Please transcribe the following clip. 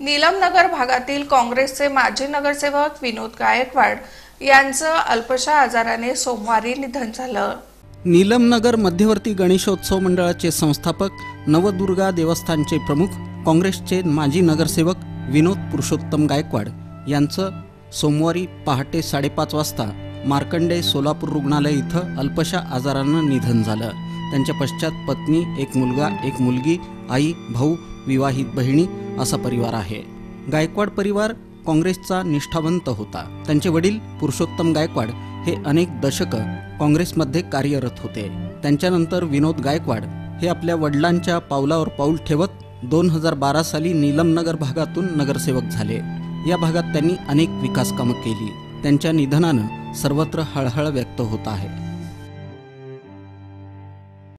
नीलमनगर भागातील काँग्रेसचे माजी नगरसेवक विनोद गायकवाड यांचं अल्पशा आजाराने सोमवारी निधन झालं. नीलमनगर मध्यवर्ती गणेशोत्सव मंडळाचे संस्थापक नवदुर्गा देवस्थानचे प्रमुख काँग्रेसचे माजी नगरसेवक विनोद पुरुषोत्तम गायकवाड यांचं सोमवारी पहाटे साडेपाच वाजता मार्कंडे सोलापूर रुग्णालय इथं अल्पशा आजारानं निधन झालं. त्यांच्या पश्चात पत्नी एक मुलगा एक मुलगी आई भाऊ विवाहित बहिणी असा परिवार आहे. गायकवाड परिवार काँग्रेसचा निष्ठावंत होता. त्यांचे वडील पुरुषोत्तम गायकवाड हे अनेक दशकं काँग्रेसमध्ये कार्यरत होते. त्यांच्यानंतर विनोद गायकवाड हे आपल्या वडिलांच्या पावलावर पाऊल ठेवत दोन हजार बारा साली नीलमनगर भागातून नगरसेवक झाले. या भागात त्यांनी अनेक विकास कामं केली. त्यांच्या निधनानं सर्वत्र हळहळ व्यक्त होत आहे.